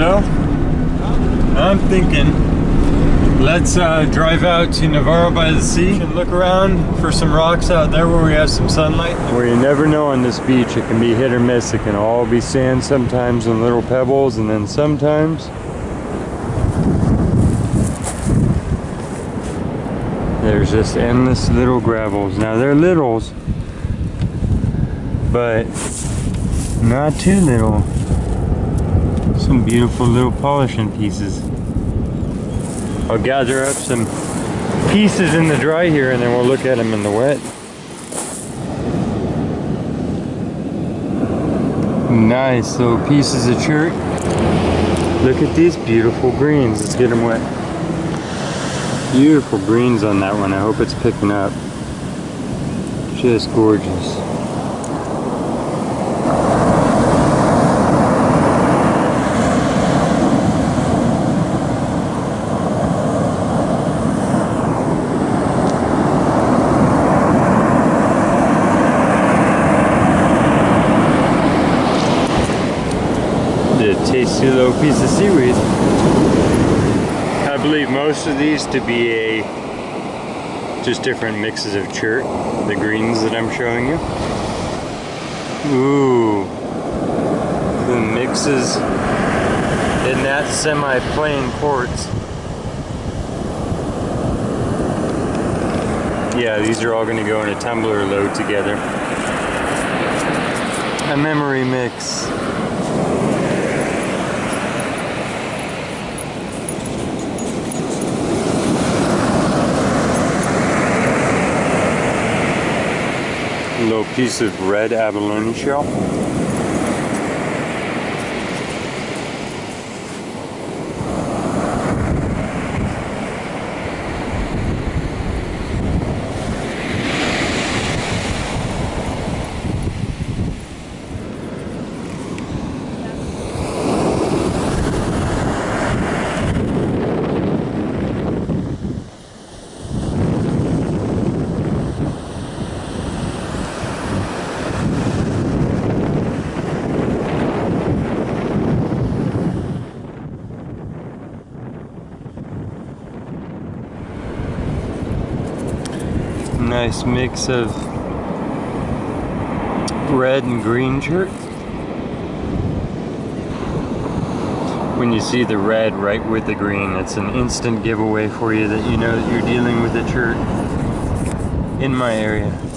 So, I'm thinking let's uh, drive out to Navarro by the sea and look around for some rocks out there where we have some sunlight. Where you never know on this beach, it can be hit or miss. It can all be sand sometimes and little pebbles, and then sometimes there's just endless little gravels. Now they're littles, but not too little. Some beautiful little polishing pieces. I'll gather up some pieces in the dry here and then we'll look at them in the wet. Nice little pieces of chert. Look at these beautiful greens. Let's get them wet. Beautiful greens on that one. I hope it's picking up. Just gorgeous. tasty little piece of seaweed. I believe most of these to be a just different mixes of chert, the greens that I'm showing you. Ooh, the mixes in that semi-plain quartz. Yeah, these are all going to go in a tumbler load together. A memory mix. Little piece of red abalone shell. Nice mix of red and green chert. When you see the red right with the green, it's an instant giveaway for you that you know that you're dealing with a chert in my area.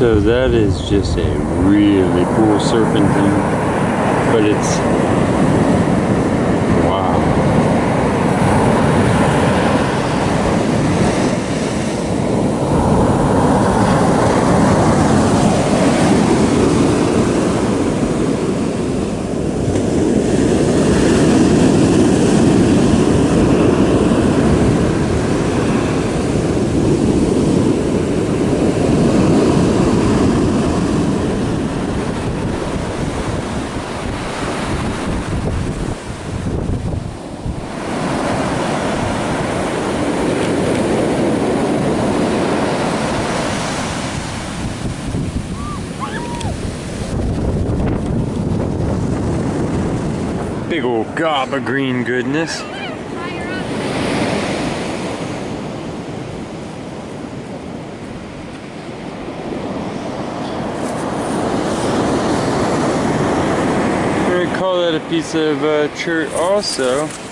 So that is just a really cool serpentine, but it's green goodness. Gonna call that a piece of uh, chert also.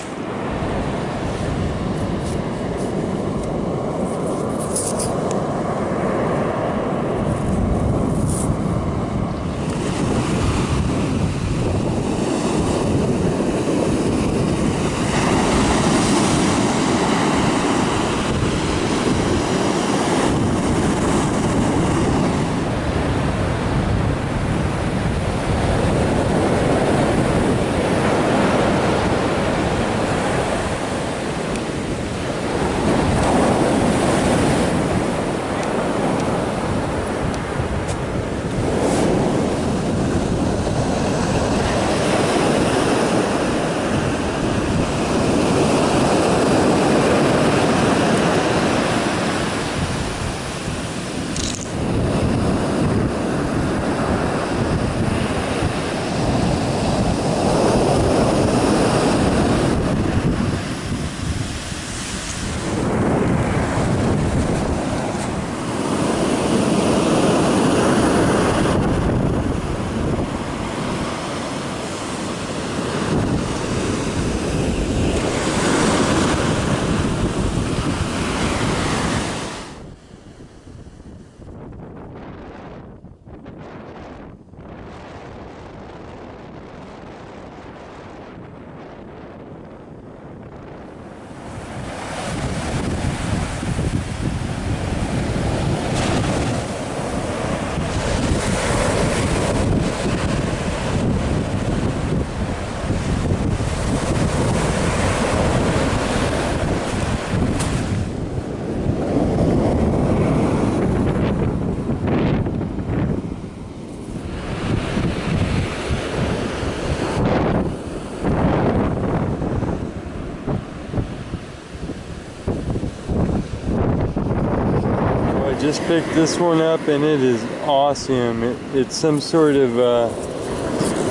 Just picked this one up and it is awesome. It, it's some sort of uh,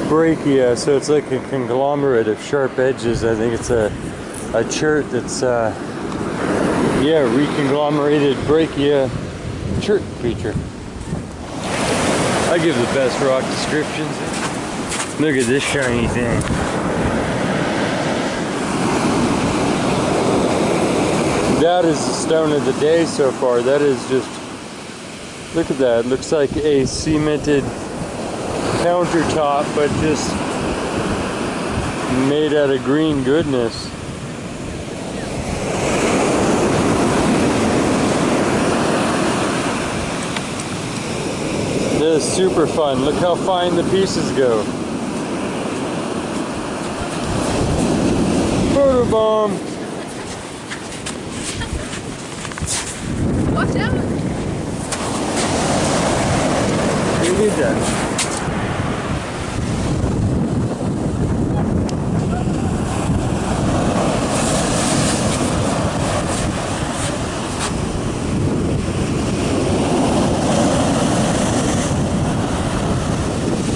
breccia, so it's like a conglomerate of sharp edges. I think it's a, a chert that's, uh, yeah, reconglomerated breccia chert feature. I give the best rock descriptions. Look at this shiny thing. That is the stone of the day so far. That is just Look at that. Looks like a cemented countertop, but just made out of green goodness. This is super fun. Look how fine the pieces go. Photo bomb. Need that.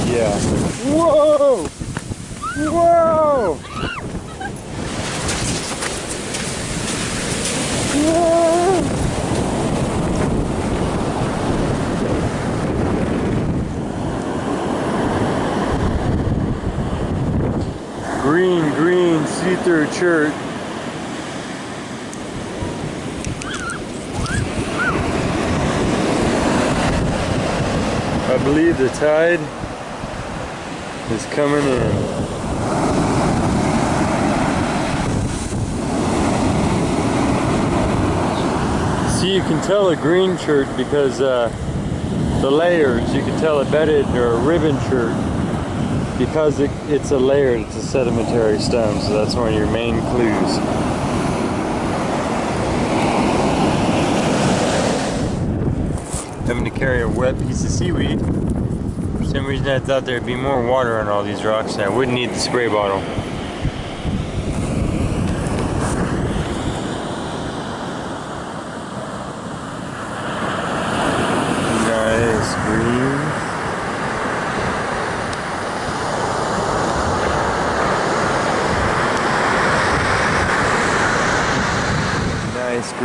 Yeah. Whoa! Whoa! Whoa! green, see-through chert. I believe the tide is coming in. See, you can tell a green chert because uh, the layers, you can tell a bedded or a ribbon chert because it, it's a layered, it's a sedimentary stone, so that's one of your main clues. Having to carry a wet piece of seaweed. For some reason I thought there'd be more water on all these rocks and I wouldn't need the spray bottle.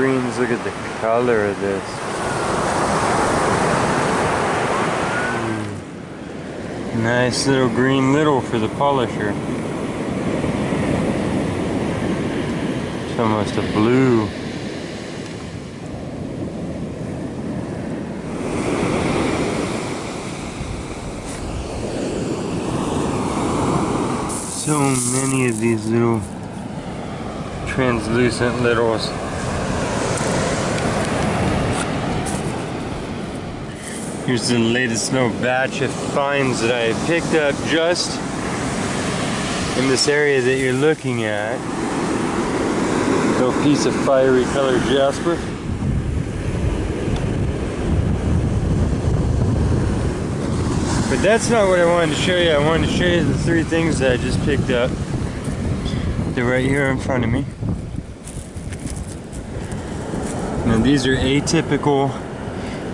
Greens. Look at the color of this. Mm. Nice little green little for the polisher. It's almost a blue. So many of these little translucent littles. Here's the latest little batch of finds that I picked up just in this area that you're looking at. Little piece of fiery colored jasper. But that's not what I wanted to show you. I wanted to show you the three things that I just picked up. They're right here in front of me. Now these are atypical,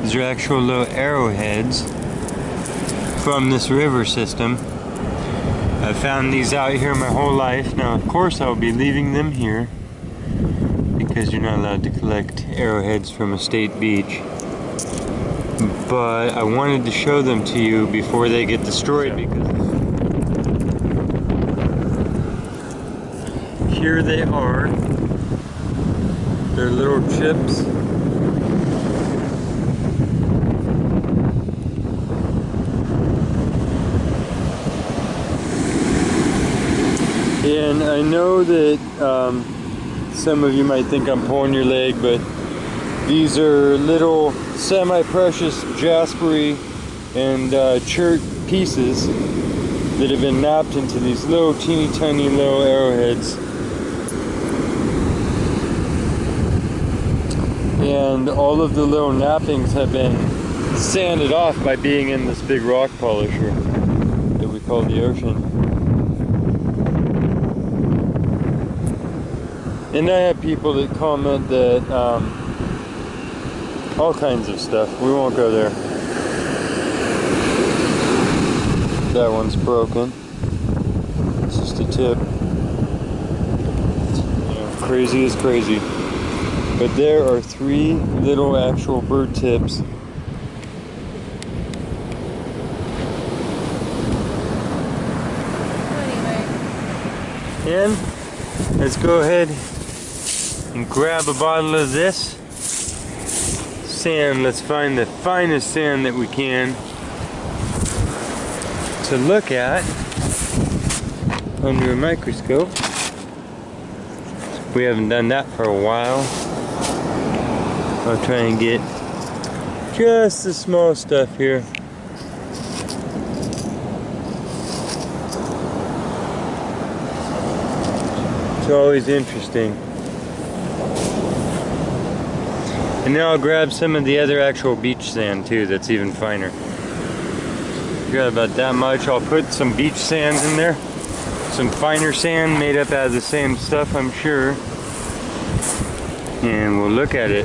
these are actual little arrowheads from this river system. I've found these out here my whole life. Now of course I'll be leaving them here because you're not allowed to collect arrowheads from a state beach. But I wanted to show them to you before they get destroyed because here they are. They're little chips. And I know that um, some of you might think I'm pulling your leg, but these are little semi-precious jaspery and uh, chert pieces that have been knapped into these little teeny tiny little arrowheads. And all of the little knappings have been sanded off by being in this big rock polisher that we call the ocean. And I have people that comment that um, all kinds of stuff. We won't go there. That one's broken. It's just a tip. Crazy is crazy. But there are three little actual bird tips. And let's go ahead and grab a bottle of this sand. Let's find the finest sand that we can to look at under a microscope. We haven't done that for a while. I'll try and get just the small stuff here. It's always interesting. And then I'll grab some of the other actual beach sand too that's even finer. Got about that much. I'll put some beach sand in there. Some finer sand made up out of the same stuff I'm sure. And we'll look at it.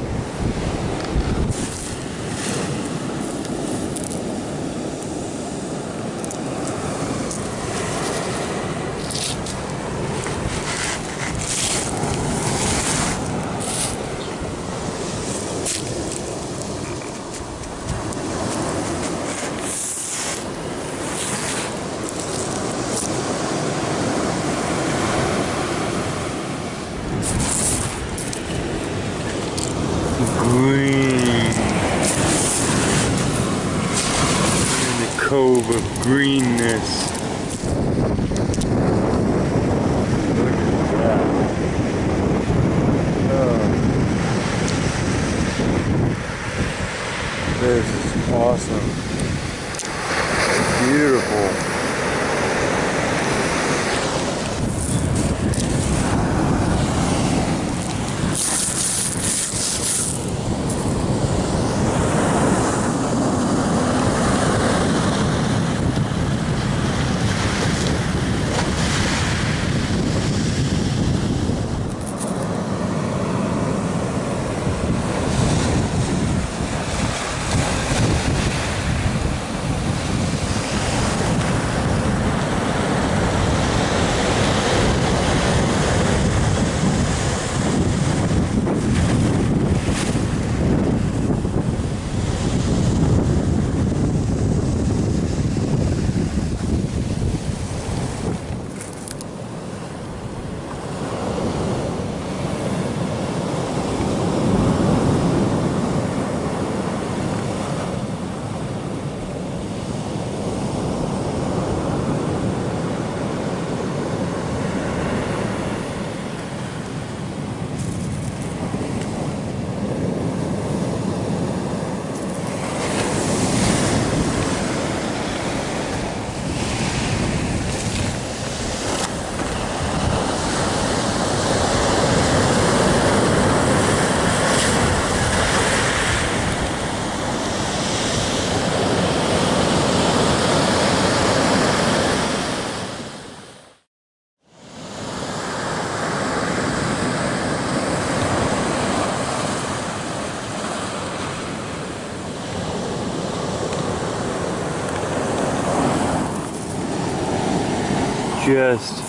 Just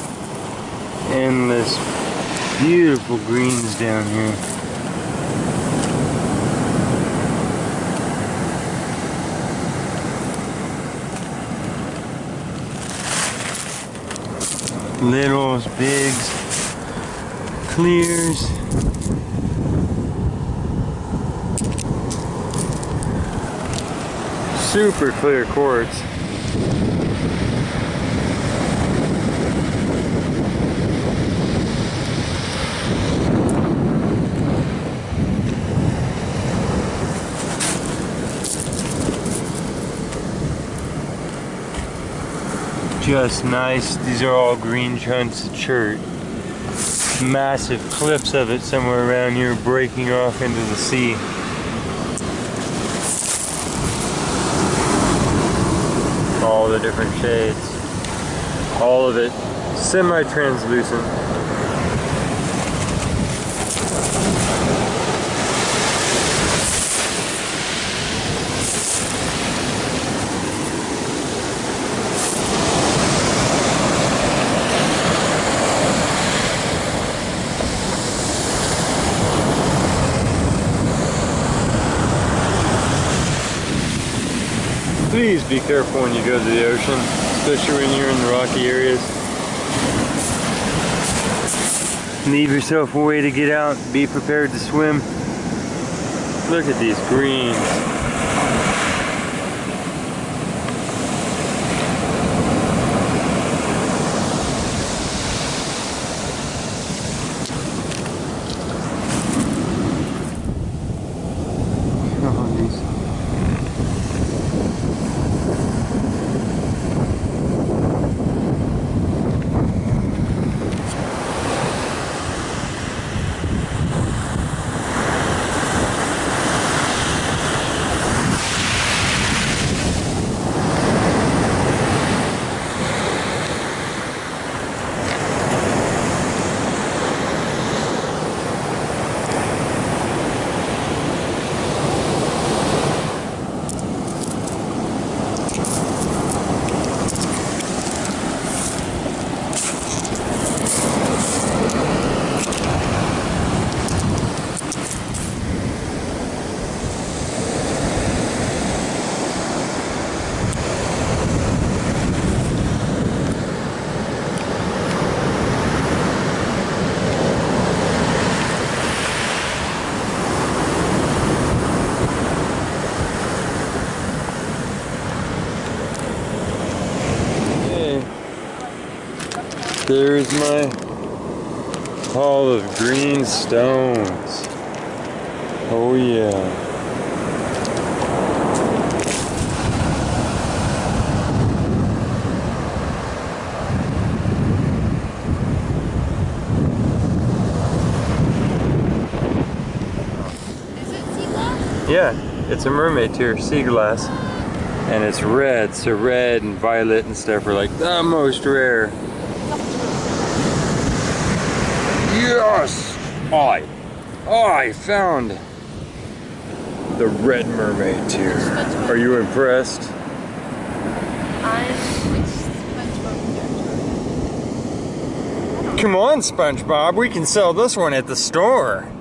endless, beautiful greens down here. Littles, bigs, clears. Super clear quartz. Just nice. These are all green chunks of chert. Massive cliffs of it somewhere around here breaking off into the sea. All the different shades. All of it semi-translucent. Be careful when you go to the ocean, especially when you're in the rocky areas. Leave yourself a way to get out, be prepared to swim. Look at these greens. There's my haul of green stones. Oh yeah. Is it seaglass? Yeah, it's a mermaid tear, sea glass. And it's red, so red and violet and stuff are like the most rare. Yes! I, I found the red mermaid tear. Are you impressed? I'm. Come on, SpongeBob. We can sell this one at the store.